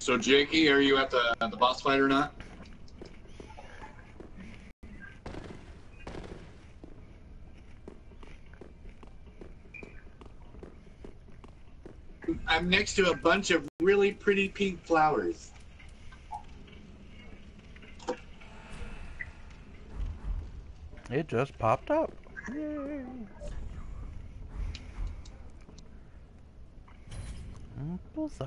So, Jakey, are you at the the boss fight or not? I'm next to a bunch of really pretty pink flowers. It just popped up. Yay. Bullseye.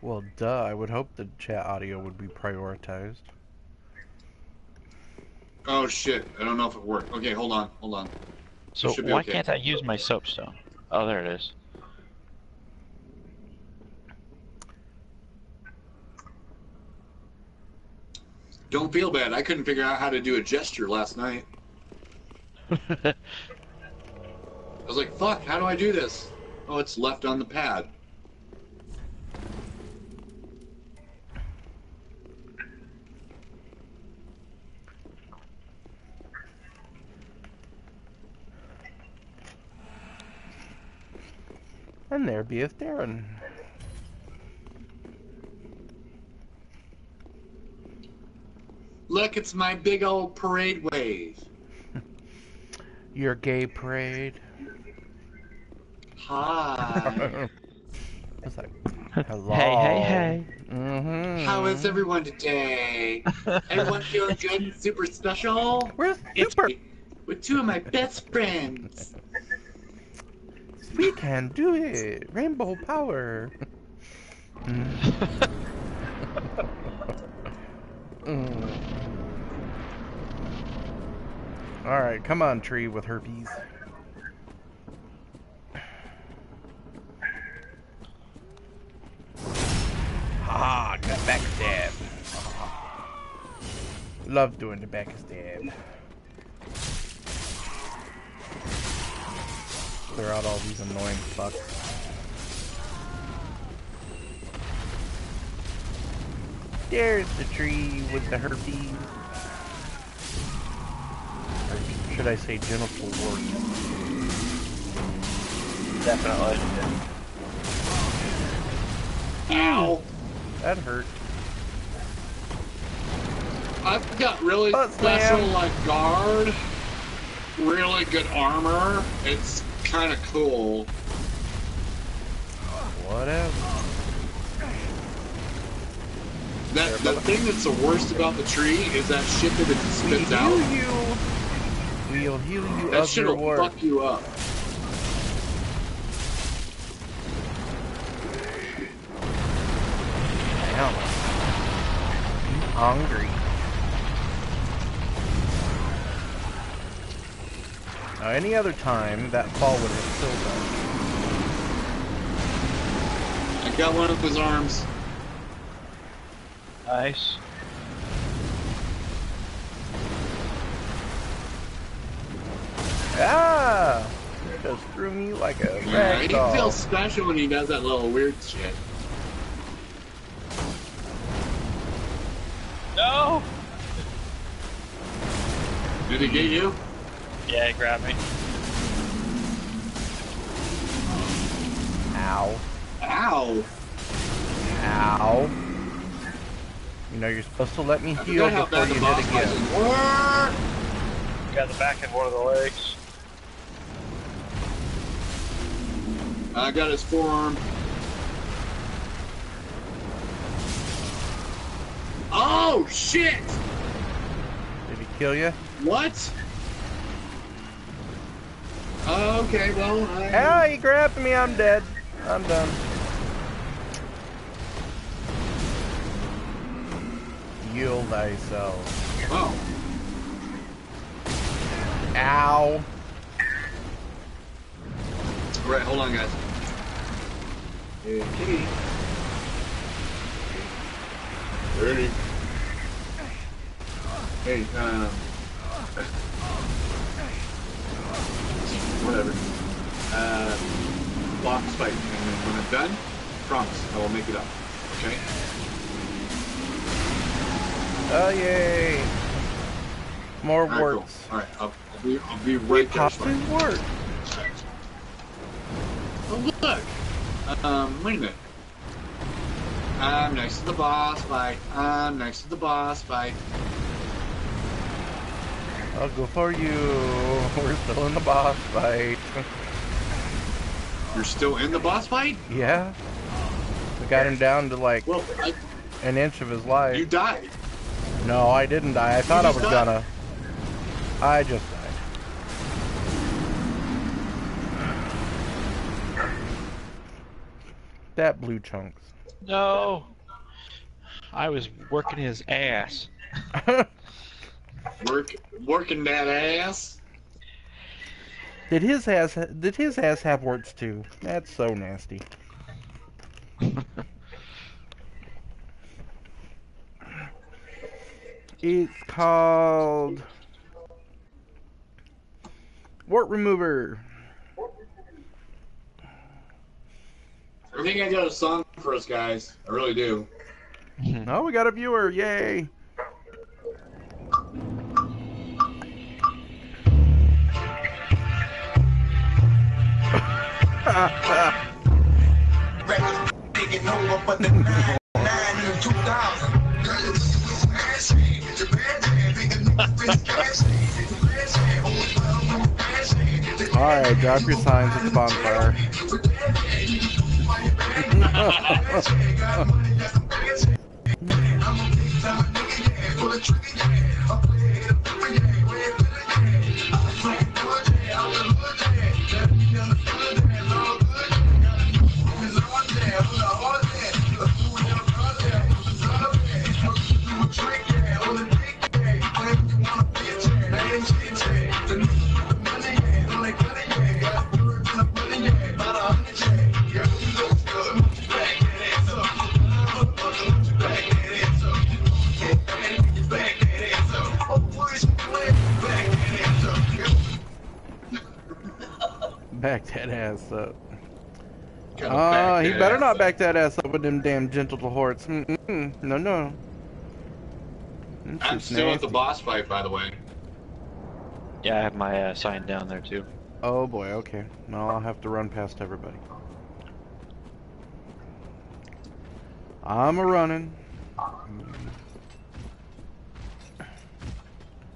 Well, duh, I would hope the chat audio would be prioritized. Oh shit! I don't know if it worked. Okay, hold on, hold on. So why okay. can't I use my soapstone? Oh, there it is. Don't feel bad. I couldn't figure out how to do a gesture last night. I was like, fuck, how do I do this? Oh, it's left on the pad. And there beeth Darren. Look, it's my big old parade wave. Your gay parade. Hi. It's like, hello. Hey, hey, hey. Mm-hmm. How is everyone today? Everyone feeling good and super special? We're super. me with two of my best friends. We can do it. Rainbow power. Mm. Mm. All right, come on, tree with herpes. Ha! Got backstab. Love doing the backstab. Clear out all these annoying fucks. There's the tree with the herpes. Or should I say genital wart? Definitely. Ow! That hurt. I've got really Butt special slam. like guard, really good armor. It's kind of cool. Whatever. That the thing that's the worst about the tree is that shit that it We spits heal out. you. We'll heal you That shit your will work. fuck you up. Damn. I'm hungry. Now, any other time, that fall would have killed them. I got one of his arms. Nice. Ah! Just threw me like a Yeah, he feels special when he does that little weird shit. No! Did he get you? Yeah, he grabbed me. Ow. Ow! Ow. You know, you're supposed to let me heal before you the boss hit again. is. Got the back of one of the legs. I got his forearm. Oh shit! Did he kill you? What? Oh, okay, well, I... Ah, he grabbed me. I'm dead. I'm done. Heal thyself. Oh, Ow. right, hold on, guys. Hey, kitty. Ready? Hey, um... fight, and then when I'm done, promise, I will make it up. Okay? Oh, yay. More All right, cool. All right, I'll, I'll be I'll be right there. Possibly work. Oh look. Um, wait a minute. I'm next to the boss fight. I'm next to the boss fight. I'll go for you. We're still in the boss fight. You're still in the boss fight? yeah. We got him down to like Well, I, an inch of his life. you died. No, I didn't die. I thought I was died. gonna. I just died. That blue chunks. No. I was working his ass. Work, working that ass. Did his ass did his ass have warts too? That's so nasty. It's called wart remover. I think I got a song for us guys. I really do. Oh, we got a viewer! Yay! Taking over for the nine, nine in 2000. All right, drop your signs at the bonfire. up. Oh, back he better not up. back that ass up with them damn gentle horts. Mm-mm. No, no. Them I'm shit's still at the boss fight, by the way. Yeah, I have my uh, sign down there too. Oh boy, okay. No, I'll have to run past everybody. I'm a running.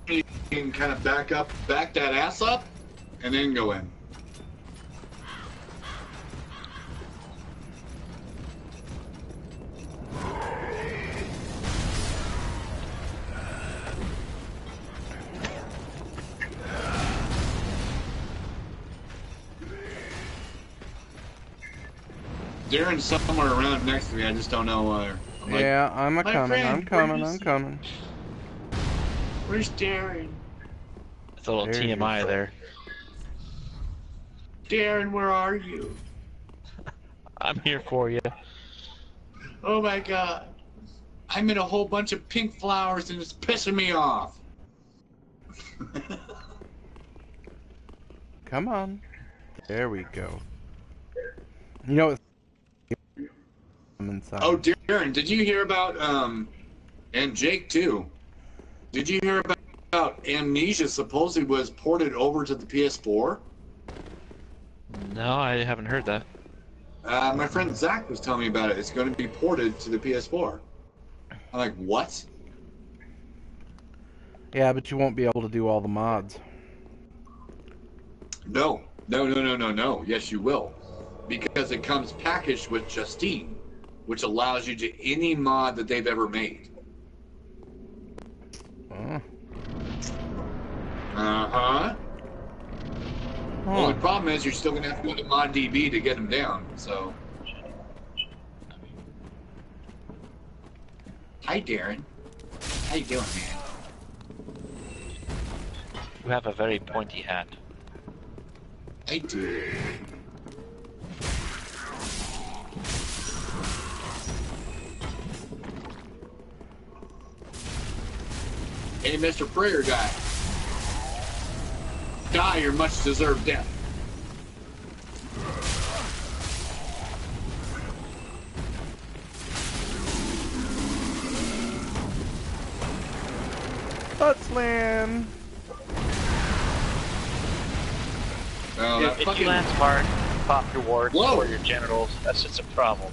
You can kind of back up, back that ass up, and then go in. Darren's somewhere around next to me. I just don't know where. I'm like, yeah, I'm a coming. friend, I'm coming. I'm coming. Where's Darren? It's a little There TMI there. Darren, where are you? I'm here for you. Oh my god. I'm in a whole bunch of pink flowers and it's pissing me off. Come on. There we go. You know what? I'm inside. oh, Darren, did you hear about, um, and Jake too? Did you hear about, about Amnesia supposedly was ported over to the PS4? No, I haven't heard that. Uh, my friend Zach was telling me about it. It's going to be ported to the PS4. I'm like, what? Yeah, but you won't be able to do all the mods. No, no, no, no, no, no. Yes, you will, because it comes packaged with Justine, which allows you to any mod that they've ever made. Oh. Uh huh. Huh. Only problem is you're still gonna have to go to ModDB to get them down. So. Hi, Darren. How you doing, man? You have a very pointy hat. I do. Hey, Mr. Prayer Guy. Die your much deserved death. Tutsland. Oh, that if, if you land smart, pop your warts Whoa. or your genitals, that's just a problem.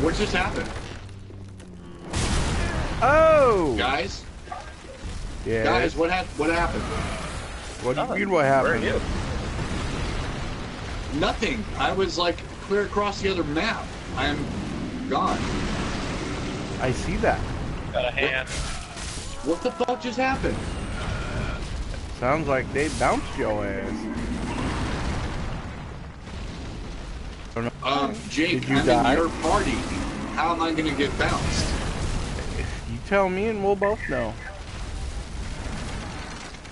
what just happened, Oh! guys? Yeah. Guys, what hap- What happened? what do you Oh, mean what Where are happened? you? Nothing. I was like clear across the other map. I'm gone. I see that. Got a hand. What the fuck just happened? Sounds like they bounced your ass. Um, Jake, Did you I'm die? in your party. How am I gonna get bounced? You tell me and we'll both know.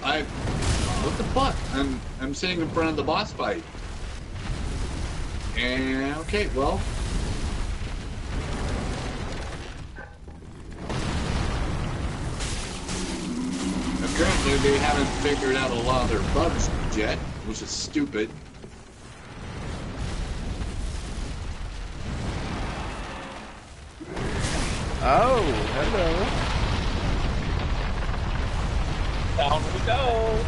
I. What the fuck? I'm I'm sitting in front of the boss fight. And okay, well. Apparently they haven't figured out a lot of their bugs yet, which is stupid. Oh, hello. Down we go.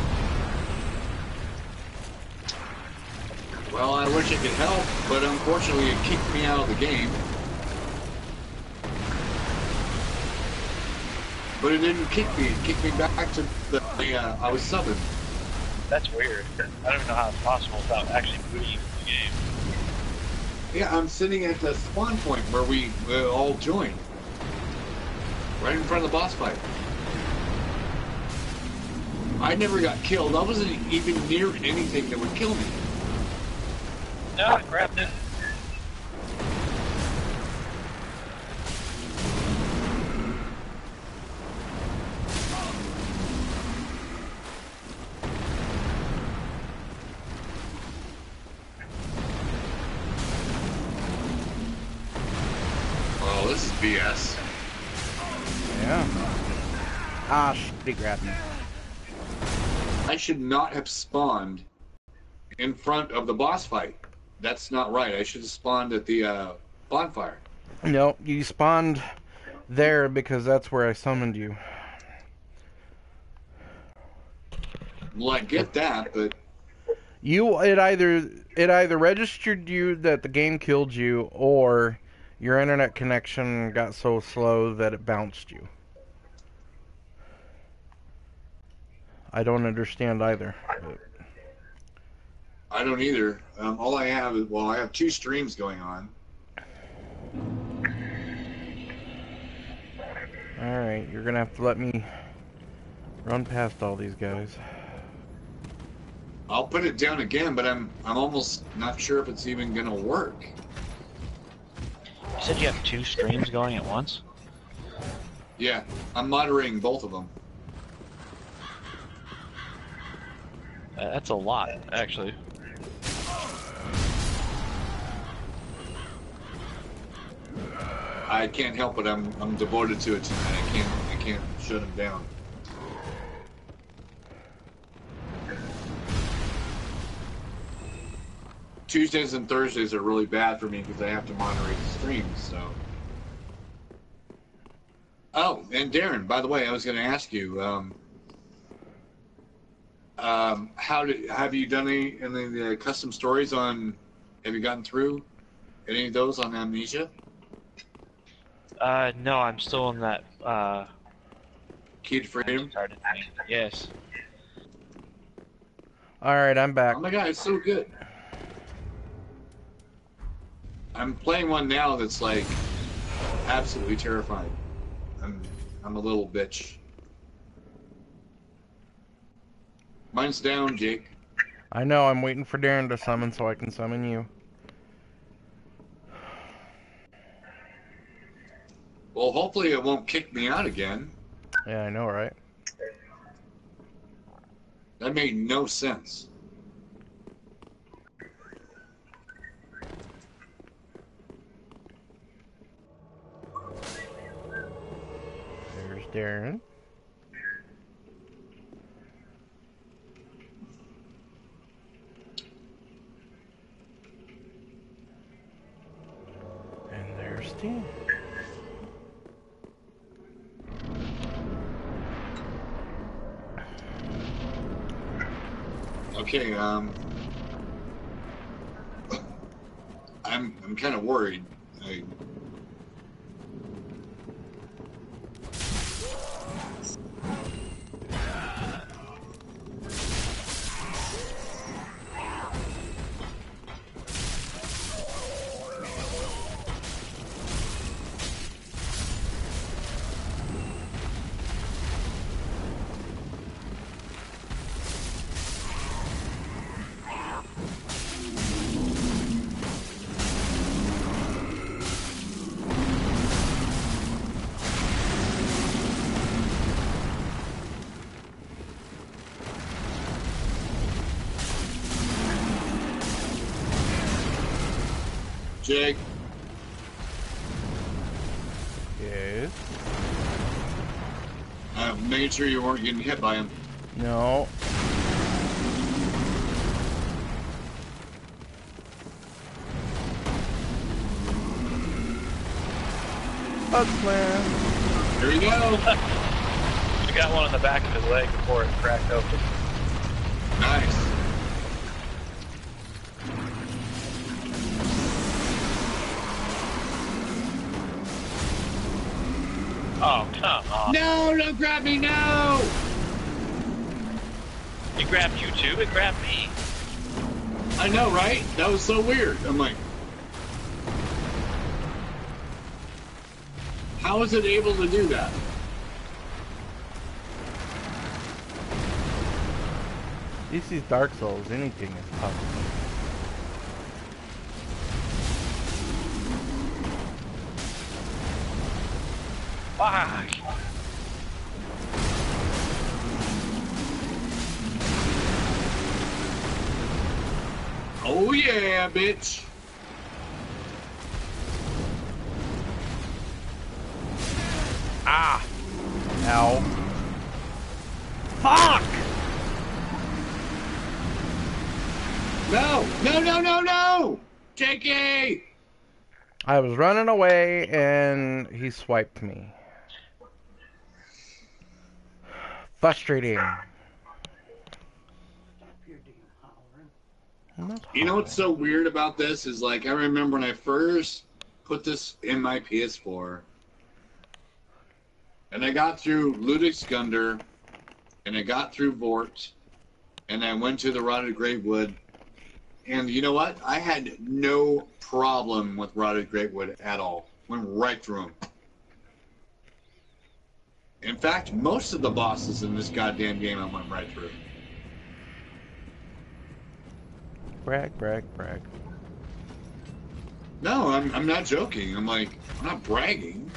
Well, I wish it could help, but unfortunately it kicked me out of the game. But it didn't kick me, it kicked me back to the, the uh, I was subbing. That's weird. I don't even know how it's possible without actually booting the game. Yeah, I'm sitting at the spawn point where we uh, all joined. Right in front of the boss fight. I never got killed. I wasn't even near anything that would kill me. No, I grabbed it. Not have spawned in front of the boss fight. That's not right. I should have spawned at the uh, bonfire. No, you spawned there because that's where I summoned you. Well, I get that, but You it either it either registered you that the game killed you or your internet connection got so slow that it bounced you. I don't understand either. but- I don't either. Um, all I have is well, I have two streams going on. All right, you're gonna have to let me run past all these guys. I'll put it down again, but I'm I'm almost not sure if it's even gonna work. You said you have two streams going at once? Yeah, I'm moderating both of them. That's a lot, actually. I can't help it. I'm I'm devoted to it tonight. I can't I can't shut him down. Tuesdays and Thursdays are really bad for me because I have to moderate the streams. So. Oh, and Darren, by the way, I was going to ask you, um, um, how did have you done any any of the custom stories on? Have you gotten through any of those on Amnesia? Uh, no, I'm still in that, uh, Key to Freedom. Yes. All right, I'm back. Oh my god, it's so good. I'm playing one now that's like absolutely terrifying. I'm I'm a little bitch. Mine's down, Jake. I know. I'm waiting for Darren to summon so I can summon you. Well, hopefully it won't kick me out again. Yeah, I know, right? That made no sense. There's Darren. And there's Dean. Okay, um, I'm I'm kind of worried. I, Jake, Yes. uh, making sure you weren't getting hit by him. No. Bug slam. Here you go. You got one on the back of his leg before it cracked open. Nice. Oh, come on. No, don't grab me, no! It grabbed you too? It grabbed me. I know, right? That was so weird. I'm like, how is it able to do that? This is Dark Souls. Anything is possible. Bitch. Ah. Ow. Fuck! No, no, no, no, no! Jakey! I was running away and he swiped me. Frustrating. I'm not You know what's so weird about this is like I remember when I first put this in my PS4, and I got through Iudex Gundyr, and I got through Vordt, and I went to the Rotted Greatwood, and you know what? I had no problem with Rotted Greatwood at all. Went right through them. In fact, most of the bosses in this goddamn game I went right through. Brag, brag, brag. No, I'm, I'm not joking. I'm like, I'm not bragging.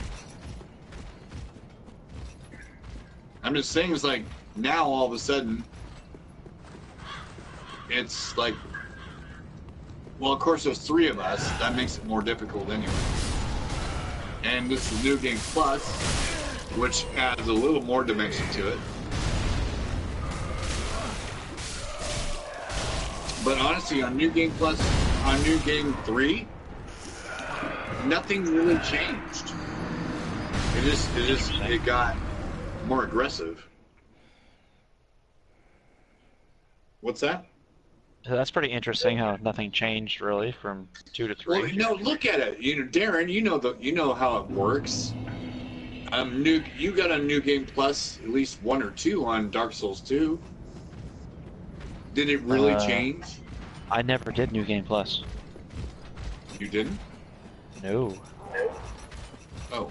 I'm just saying it's like now all of a sudden it's like well of course there's three of us. That makes it more difficult anyway. And this is New Game Plus, which adds a little more dimension to it. But honestly, on New Game Plus, on New Game 3, nothing really changed. It just, it just, it got more aggressive. What's that? So that's pretty interesting how nothing changed really from two to three. Well, no, look at it. You know, Darren, you know the, you know how it works. Um, new, you got a New Game Plus, at least one or two on Dark Souls 2. Did it really Uh, change? I never did New Game Plus. You didn't? No. Oh.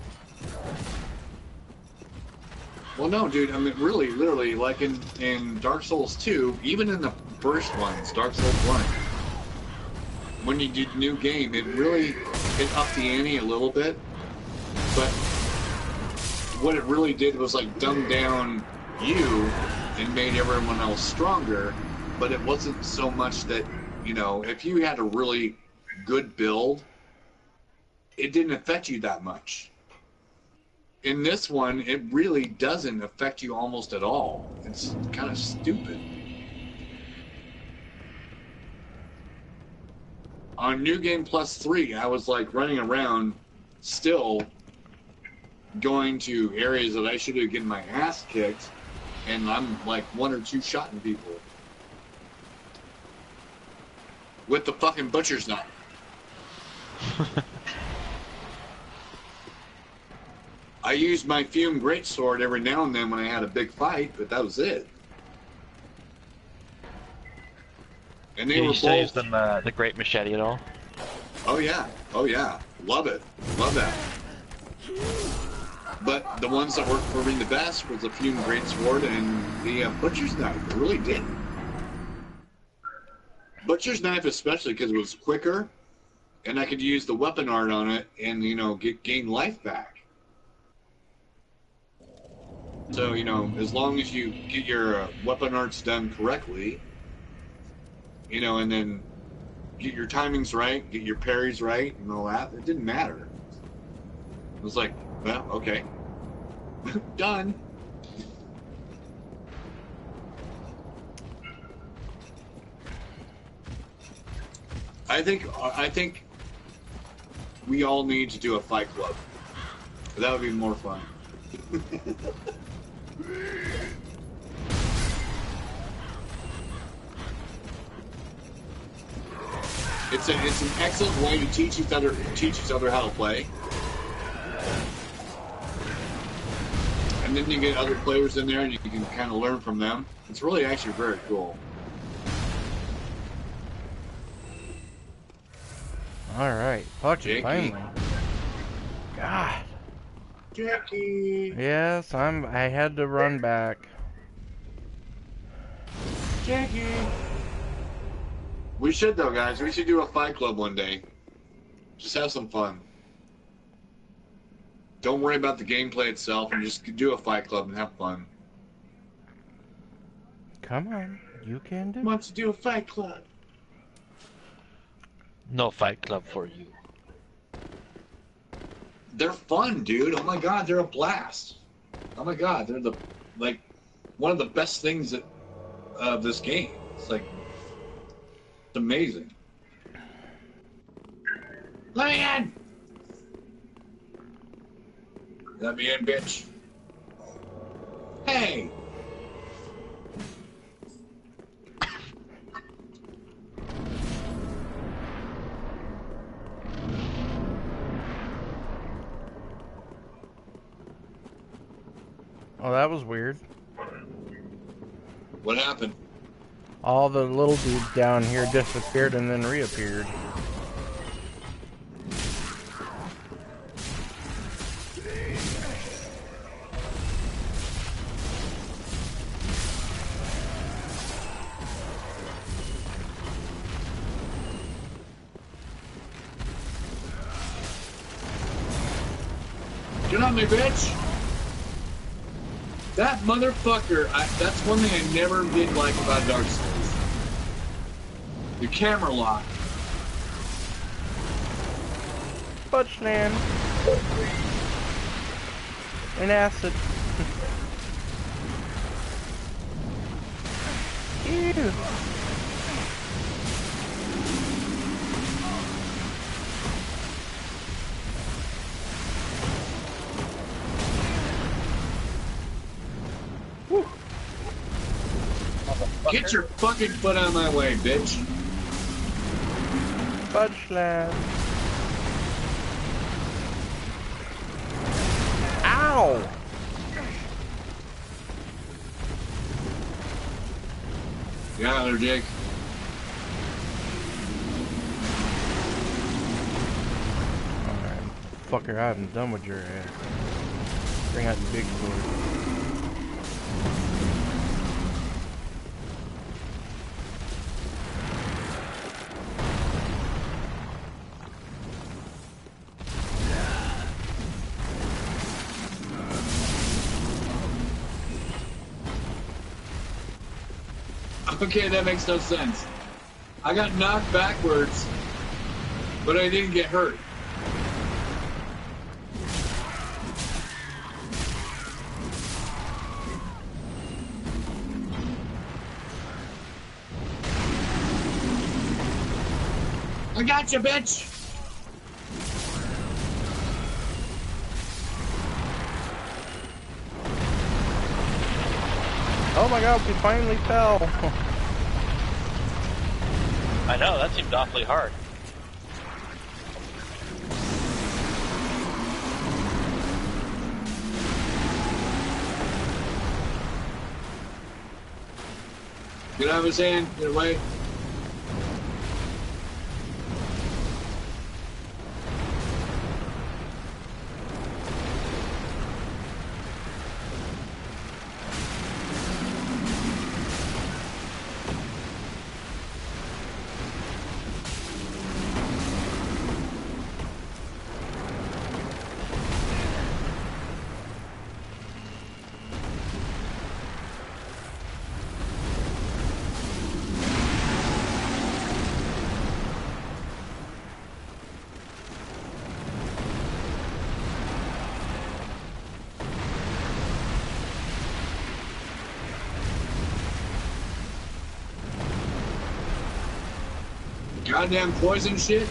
Well, no, dude. I mean, really, literally, like in in Dark Souls 2, even in the first ones, Dark Souls 1, when you did new game, it really it upped the ante a little bit. But what it really did was like dumb down you and made everyone else stronger. But it wasn't so much that you know if you had a really good build, it didn't affect you that much in this one, it really doesn't affect you almost at all. It's kind of stupid. On New Game Plus 3, I was like running around still going to areas that I should have getting my ass kicked, and I'm like one or two shotting people. With the fucking butcher's knife. I used my fume greatsword every now and then when I had a big fight, but that was it. And they Did were you still use both. them, uh, the great machete at all? Oh yeah, oh yeah, love it, love that. But the ones that worked for me the best was the fume greatsword and the uh, butcher's knife. It really did. Butcher's knife, especially because it was quicker, and I could use the weapon art on it and you know get gain life back. So you know, as long as you get your uh, weapon arts done correctly, you know, and then get your timings right, get your parries right, and all that, it didn't matter. It was like, well, okay, done. I think I think we all need to do a fight club. That would be more fun. It's a, it's an excellent way to teach each other teach each other how to play. And then you get other players in there and you can kind of learn from them. It's really actually very cool. All right, fuck Jakey. finally. God. Jackie! Yes, I'm. I had to run back. Jackie! We should though, guys. We should do a fight club one day. Just have some fun. Don't worry about the gameplay itself, and just do a fight club and have fun. Come on, you can do. it. Wants to do a fight club? No fight club for you. They're fun, dude. Oh my god, they're a blast. Oh my god, they're the like one of the best things of this game. It's like it's amazing. Let me in. Let me in, bitch. Hey. That was weird. What happened? All the little dudes down here disappeared and then reappeared. Get on me, bitch! That motherfucker, I, that's one thing I never did like about Dark Souls. The camera lock. Butchland. And acid. Ew. Get your fucking out of my way, bitch. Butchland. Ow! Get out of there, Jake. Alright. Fucker, I'm done with your ass. Bring out the big sword. Okay, that makes no sense. I got knocked backwards, but I didn't get hurt. I got you, bitch! Oh my god, we finally fell. I know, that seemed awfully hard. Get out of his hand. Get away. Goddamn poison shit.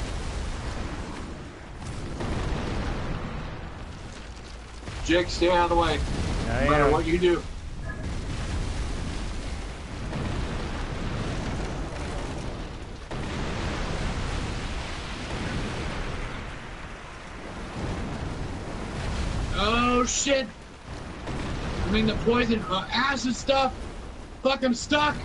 Jake, stay out of the way. I No matter am. what you do. Oh shit! I mean the poison, uh, acid stuff. Fuck, I'm stuck.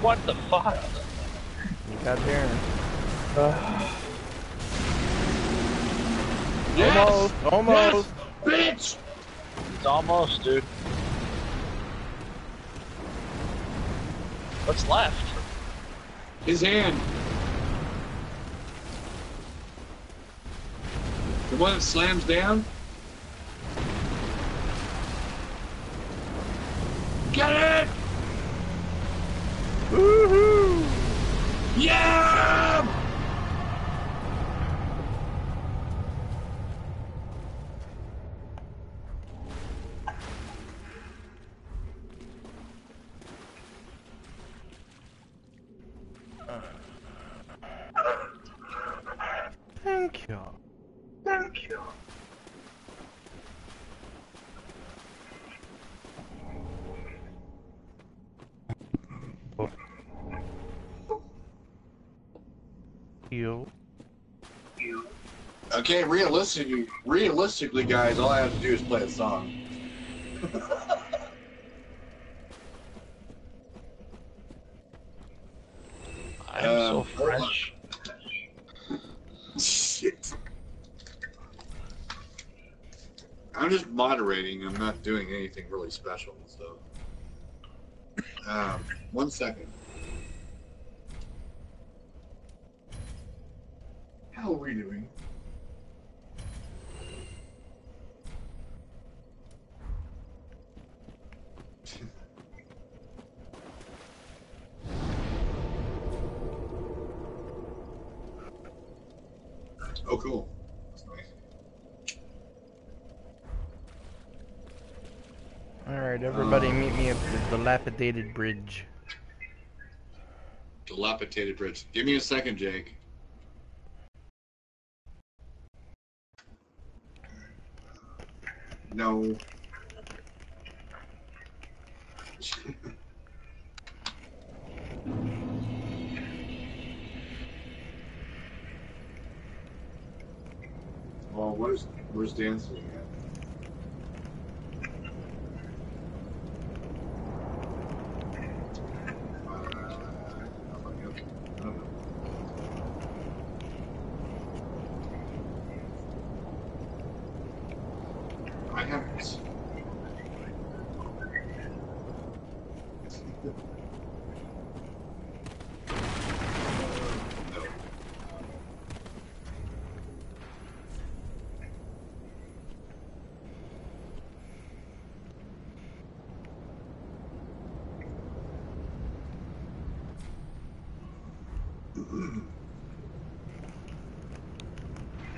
What the fuck? You got Darren. Yes! Almost. Almost. Yes! Bitch! It's almost, dude. What's left? His hand. The one that slams down? Get it! Yeah! Thank you. Thank you. You. Okay, realistically, realistically, guys, all I have to do is play a song. I'm so Um, French. Shit. I'm just moderating. I'm not doing anything really special, so. Um, one second. How are we doing? Oh, cool. That's nice. Alright, everybody Um, meet me at the dilapidated bridge. Dilapidated bridge. Give me a second, Jake. No. well, where's where's dancing at? I haven't. No. Yeah, I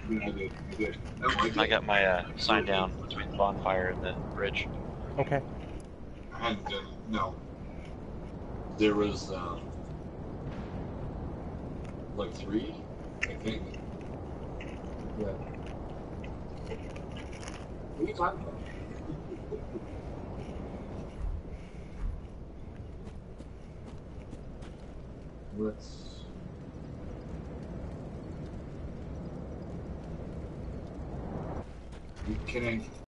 did. I did. No, I did. I got my uh, sign down between the bonfire and the bridge. Okay. I hadn't done it. No. There was, um, like three, I think. Yeah. What are you talking about? Let's. I